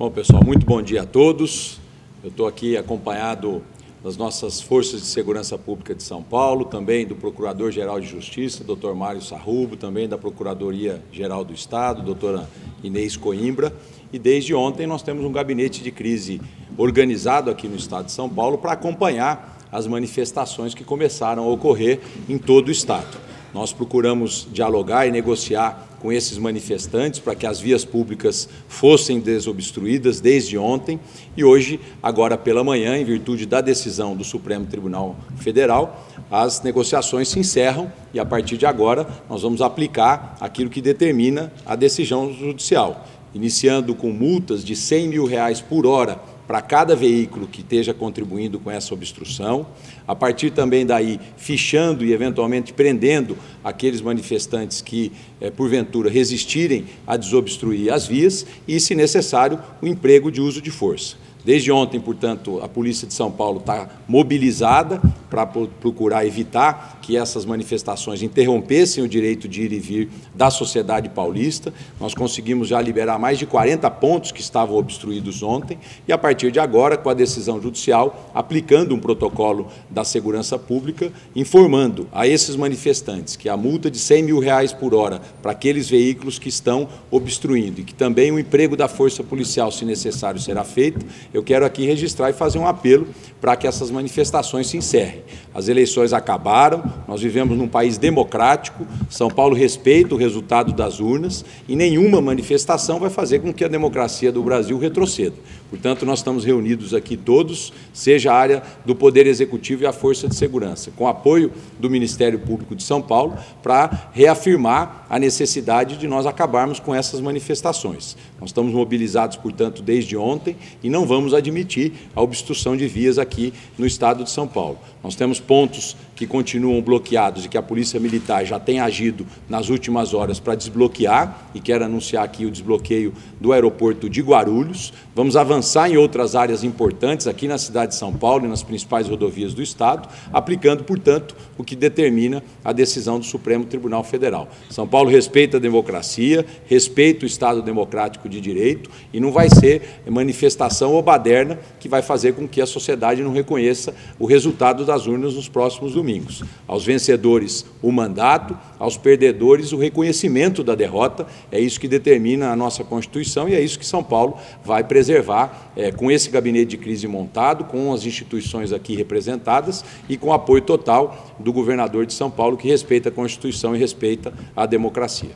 Bom, pessoal, muito bom dia a todos. Eu estou aqui acompanhado das nossas forças de segurança pública de São Paulo, também do Procurador-Geral de Justiça, doutor Mário Sarrubo, também da Procuradoria-Geral do Estado, doutora Inês Coimbra. E desde ontem nós temos um gabinete de crise organizado aqui no Estado de São Paulo para acompanhar as manifestações que começaram a ocorrer em todo o Estado. Nós procuramos dialogar e negociar com esses manifestantes para que as vias públicas fossem desobstruídas desde ontem e hoje, agora pela manhã, em virtude da decisão do Supremo Tribunal Federal, as negociações se encerram e a partir de agora nós vamos aplicar aquilo que determina a decisão judicial, iniciando com multas de 100 mil reais por hora para cada veículo que esteja contribuindo com essa obstrução, a partir também daí fichando e eventualmente prendendo aqueles manifestantes que, eh, porventura, resistirem a desobstruir as vias e, se necessário, o emprego de uso de força. Desde ontem, portanto, a Polícia de São Paulo está mobilizada para procurar evitar que essas manifestações interrompessem o direito de ir e vir da sociedade paulista. Nós conseguimos já liberar mais de 40 pontos que estavam obstruídos ontem e, a partir de agora, com a decisão judicial, aplicando um protocolo da segurança pública, informando a esses manifestantes que a multa de 100 mil reais por hora para aqueles veículos que estão obstruindo e que também o emprego da força policial, se necessário, será feito eu quero aqui registrar e fazer um apelo para que essas manifestações se encerrem. As eleições acabaram, nós vivemos num país democrático, São Paulo respeita o resultado das urnas e nenhuma manifestação vai fazer com que a democracia do Brasil retroceda. Portanto, nós estamos reunidos aqui todos, seja a área do Poder Executivo e a Força de Segurança, com apoio do Ministério Público de São Paulo, para reafirmar a necessidade de nós acabarmos com essas manifestações. Nós estamos mobilizados, portanto, desde ontem e não vamos admitir a obstrução de vias aqui no Estado de São Paulo. Nós temos pontos que continuam bloqueados e que a Polícia Militar já tem agido nas últimas horas para desbloquear, e quero anunciar aqui o desbloqueio do aeroporto de Guarulhos. Vamos avançar em outras áreas importantes aqui na cidade de São Paulo e nas principais rodovias do Estado, aplicando, portanto, o que determina a decisão do Supremo Tribunal Federal. São Paulo respeita a democracia, respeita o Estado democrático de direito e não vai ser manifestação ou baderna que vai fazer com que a sociedade não reconheça o resultado das urnas nos próximos domingos. Aos vencedores, o mandato, aos perdedores, o reconhecimento da derrota. É isso que determina a nossa Constituição e é isso que São Paulo vai preservar é, com esse gabinete de crise montado, com as instituições aqui representadas e com apoio total do governador de São Paulo, que respeita a Constituição e respeita a democracia.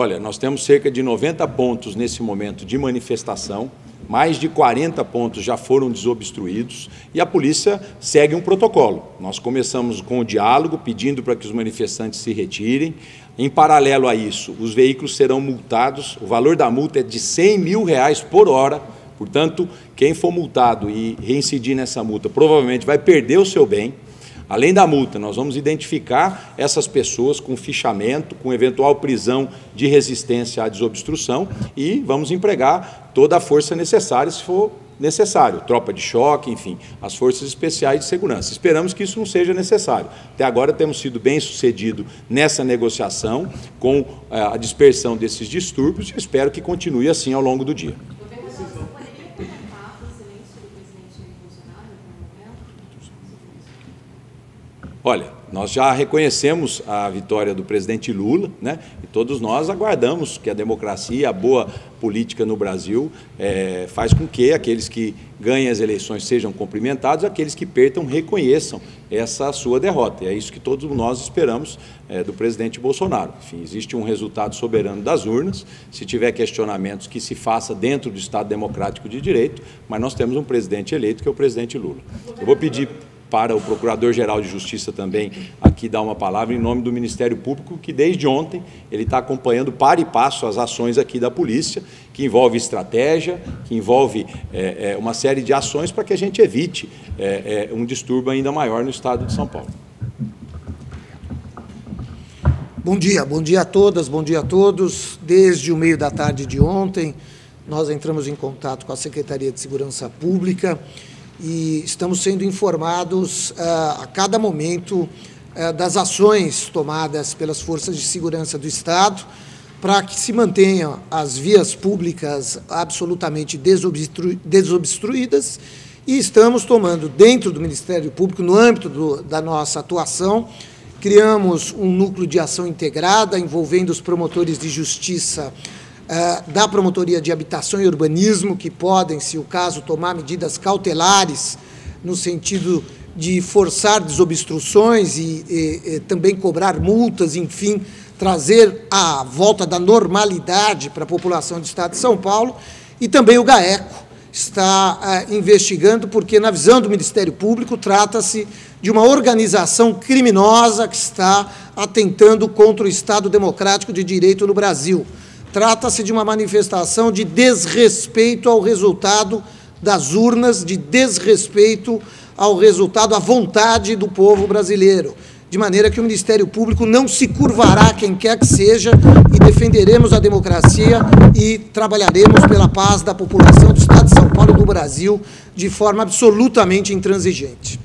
Olha, nós temos cerca de 90 pontos nesse momento de manifestação, mais de 40 pontos já foram desobstruídos e a polícia segue um protocolo. Nós começamos com o diálogo, pedindo para que os manifestantes se retirem. Em paralelo a isso, os veículos serão multados, o valor da multa é de 100 mil reais por hora, portanto, quem for multado e reincidir nessa multa provavelmente vai perder o seu bem. Além da multa, nós vamos identificar essas pessoas com fichamento, com eventual prisão de resistência à desobstrução e vamos empregar toda a força necessária, se for necessário, tropa de choque, enfim, as forças especiais de segurança. Esperamos que isso não seja necessário. Até agora temos sido bem sucedido nessa negociação com eh, a dispersão desses distúrbios e espero que continue assim ao longo do dia. Olha, nós já reconhecemos a vitória do presidente Lula, né? e todos nós aguardamos que a democracia, a boa política no Brasil, é, faz com que aqueles que ganhem as eleições sejam cumprimentados, aqueles que percam reconheçam essa sua derrota. E é isso que todos nós esperamos é, do presidente Bolsonaro. Enfim, existe um resultado soberano das urnas, se tiver questionamentos que se faça dentro do Estado Democrático de Direito, mas nós temos um presidente eleito que é o presidente Lula. Eu vou pedir para o Procurador-Geral de Justiça também aqui dar uma palavra em nome do Ministério Público, que desde ontem ele está acompanhando para e passo as ações aqui da polícia, que envolve estratégia, que envolve é, é, uma série de ações para que a gente evite é, é, um distúrbio ainda maior no estado de São Paulo. Bom dia, bom dia a todas, bom dia a todos. Desde o meio da tarde de ontem, nós entramos em contato com a Secretaria de Segurança Pública, e estamos sendo informados uh, a cada momento eh, das ações tomadas pelas forças de segurança do Estado para que se mantenham as vias públicas absolutamente desobstru desobstruídas. E estamos tomando, dentro do Ministério Público, no âmbito do, da nossa atuação, criamos um núcleo de ação integrada envolvendo os promotores de justiça uh, da Promotoria de Habitação e Urbanismo, que podem, se o caso, tomar medidas cautelares no sentido de forçar desobstruções e, e, e também cobrar multas, enfim, trazer a volta da normalidade para a população do Estado de São Paulo, e também o GAECO está uh, investigando, porque, na visão do Ministério Público, trata-se de uma organização criminosa que está atentando contra o Estado democrático de direito no Brasil. Trata-se de uma manifestação de desrespeito ao resultado das urnas, de desrespeito ao resultado, à vontade do povo brasileiro de maneira que o Ministério Público não se curvará quem quer que seja e defenderemos a democracia e trabalharemos pela paz da população do Estado de São Paulo e do Brasil de forma absolutamente intransigente.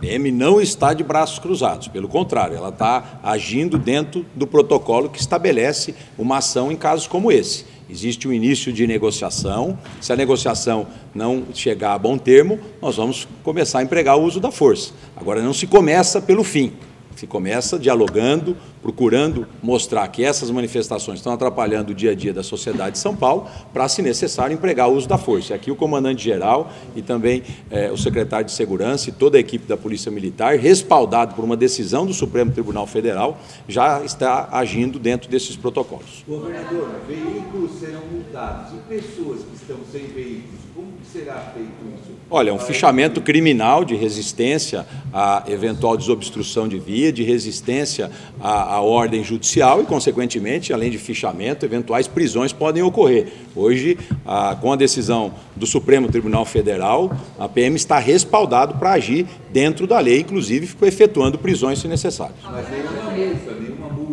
PM não está de braços cruzados, pelo contrário, ela está agindo dentro do protocolo que estabelece uma ação em casos como esse. Existe um início de negociação, se a negociação não chegar a bom termo, nós vamos começar a empregar o uso da força. Agora, não se começa pelo fim, se começa dialogando, procurando mostrar que essas manifestações estão atrapalhando o dia a dia da sociedade de São Paulo, para, se necessário, empregar o uso da força. Aqui o comandante-geral e também eh, o secretário de Segurança e toda a equipe da Polícia Militar, respaldado por uma decisão do Supremo Tribunal Federal, já está agindo dentro desses protocolos. Governador, veículos serão multados e pessoas que estão sem veículos, como será feito isso? Olha, é um fichamento criminal de resistência à eventual desobstrução de via, de resistência à, à, ordem judicial e, consequentemente, além de fichamento, eventuais prisões podem ocorrer. Hoje, a, com a decisão do Supremo Tribunal Federal, a PM está respaldado para agir dentro da lei, inclusive ficou efetuando prisões se necessário. Mas nenhuma multa, nenhuma multa.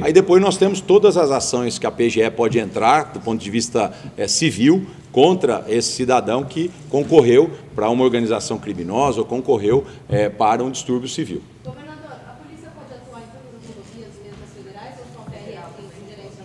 Aí depois nós temos todas as ações que a PGE pode entrar, do ponto de vista é, civil, contra esse cidadão que concorreu para uma organização criminosa ou concorreu é, para um distúrbio civil. Governador, a polícia pode atuar em todas as rodovias, mesmo as federais, ou só PRA tem ingerência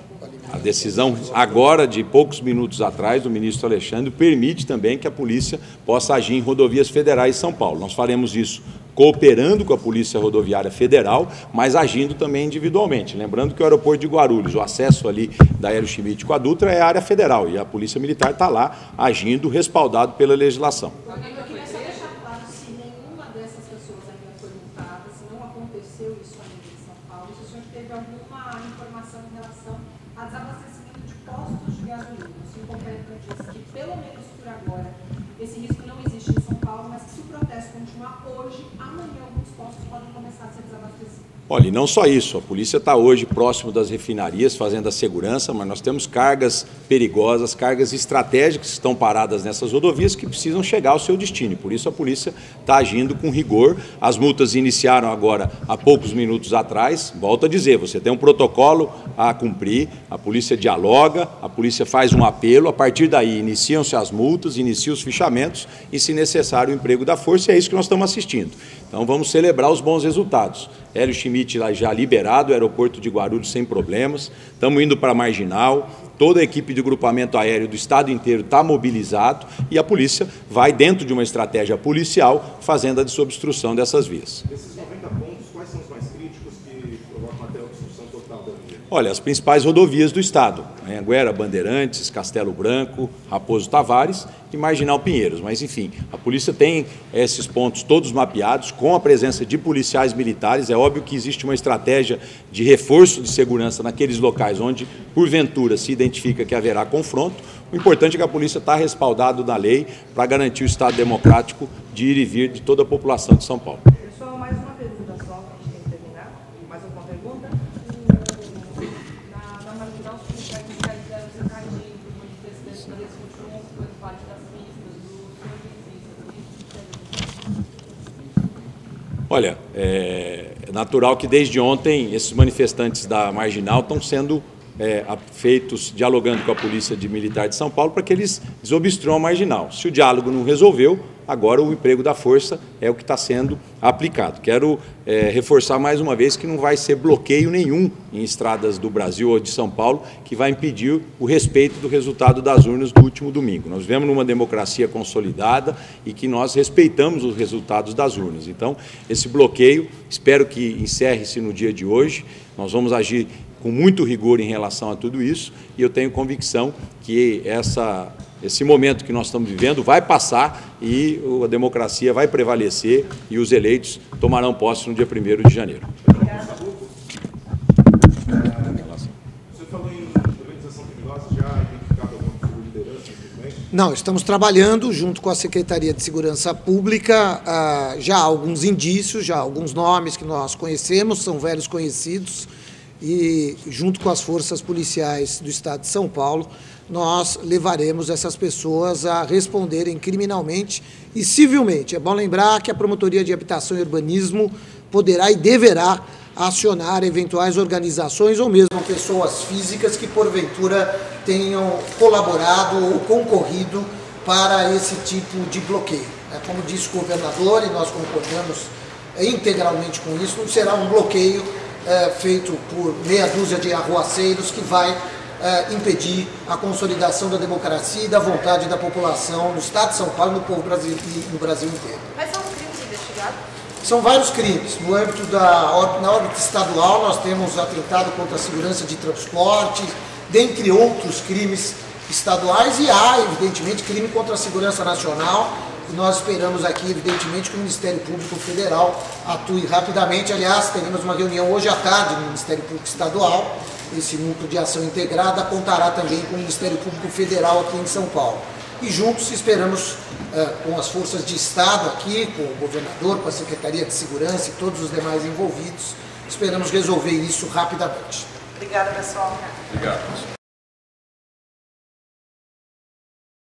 A decisão agora, de poucos minutos atrás, do ministro Alexandre, permite também que a polícia possa agir em rodovias federais de São Paulo. Nós faremos isso cooperando com a Polícia Rodoviária Federal, mas agindo também individualmente. Lembrando que o aeroporto de Guarulhos, o acesso ali da Aero Schmidt com a Dutra é área federal e a Polícia Militar está lá agindo respaldado pela legislação. Eu queria só deixar claro se nenhuma dessas pessoas ainda foi multada, se não aconteceu isso ainda em São Paulo, se o senhor teve alguma informação em relação a desabastecimento de postos de gasolina. O senhor concreto disse que, pelo menos por agora, esse risco não existe em São Paulo, mas que se o protesto continuar hoje, amanhã alguns postos podem começar a ser desabastecidos. Olha, e não só isso, a polícia está hoje próximo das refinarias fazendo a segurança, mas nós temos cargas perigosas, cargas estratégicas que estão paradas nessas rodovias que precisam chegar ao seu destino. Por isso a polícia está agindo com rigor. As multas iniciaram agora há poucos minutos atrás. Volto a dizer, você tem um protocolo a cumprir, a polícia dialoga, a polícia faz um apelo, a partir daí iniciam-se as multas, iniciam os fichamentos e, se necessário, o emprego da força, e é isso que nós estamos assistindo. Então vamos celebrar os bons resultados. Hélio Schmidt já liberado, aeroporto de Guarulhos sem problemas. Estamos indo para a Marginal, toda a equipe de grupamento aéreo do estado inteiro está mobilizado e a polícia vai, dentro de uma estratégia policial, fazendo a desobstrução dessas vias. Esses 90 pontos, quais são os mais críticos que provocam até a obstrução total da via? Olha, as principais rodovias do estado, Anhanguera, Bandeirantes, Castelo Branco, Raposo Tavares e Marginal Pinheiros. Mas, enfim, a polícia tem esses pontos todos mapeados, com a presença de policiais militares. É óbvio que existe uma estratégia de reforço de segurança naqueles locais onde, porventura, se identifica que haverá confronto. O importante é que a polícia está respaldado na lei para garantir o Estado democrático de ir e vir de toda a população de São Paulo. Pessoal, mais uma pergunta só, para a gente tem que terminar. Mais alguma pergunta? Na, na marginal, os policiais fiscalizaram o cercadinho, por manifestantes da desconfiança, foi parte das pistas, do senhor tem visto isso? Olha, é natural que desde ontem esses manifestantes da Marginal estão sendo é, feitos dialogando com a Polícia de Militar de São Paulo para que eles desobstruam a Marginal. Se o diálogo não resolveu, agora o emprego da força é o que está sendo aplicado. Quero é, reforçar mais uma vez que não vai ser bloqueio nenhum em estradas do Brasil ou de São Paulo que vai impedir o respeito do resultado das urnas do último domingo. Nós vivemos numa democracia consolidada e que nós respeitamos os resultados das urnas. Então, esse bloqueio, espero que encerre-se no dia de hoje. Nós vamos agir com muito rigor em relação a tudo isso e eu tenho convicção que essa esse momento que nós estamos vivendo vai passar e a democracia vai prevalecer e os eleitos tomarão posse no dia 1 de janeiro. Não, estamos trabalhando junto com a Secretaria de Segurança Pública, ah, já há alguns indícios, já há alguns nomes que nós conhecemos, são velhos conhecidos, e junto com as forças policiais do Estado de São Paulo, nós levaremos essas pessoas a responderem criminalmente e civilmente. É bom lembrar que a Promotoria de Habitação e Urbanismo poderá e deverá acionar eventuais organizações ou mesmo pessoas físicas que porventura tenham colaborado ou concorrido para esse tipo de bloqueio. É, como disse o governador, e nós concordamos integralmente com isso, não será um bloqueio é, feito por meia dúzia de arruaceiros que vai é, impedir a consolidação da democracia e da vontade da população no Estado de São Paulo e no povo brasileiro no Brasil inteiro. Mas são crimes investigados? São vários crimes. No âmbito da na órbita estadual, nós temos atentado contra a segurança de transporte, dentre outros crimes estaduais, e há, evidentemente, crime contra a segurança nacional. E nós esperamos aqui, evidentemente, que o Ministério Público Federal atue rapidamente. Aliás, teremos uma reunião hoje à tarde no Ministério Público Estadual esse núcleo de ação integrada contará também com o Ministério Público Federal aqui em São Paulo. E juntos esperamos, eh, com as forças de Estado aqui, com o governador, com a Secretaria de Segurança e todos os demais envolvidos, esperamos resolver isso rapidamente. Obrigada, pessoal. Obrigado.